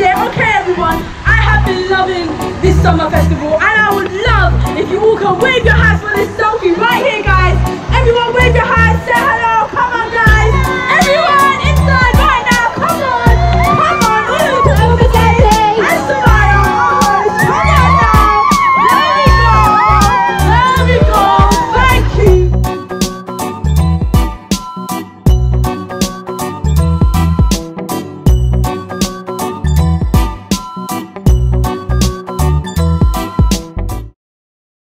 say, okay everyone, I have been loving this summer festival and I would love if you all can wave your hands for this selfie right here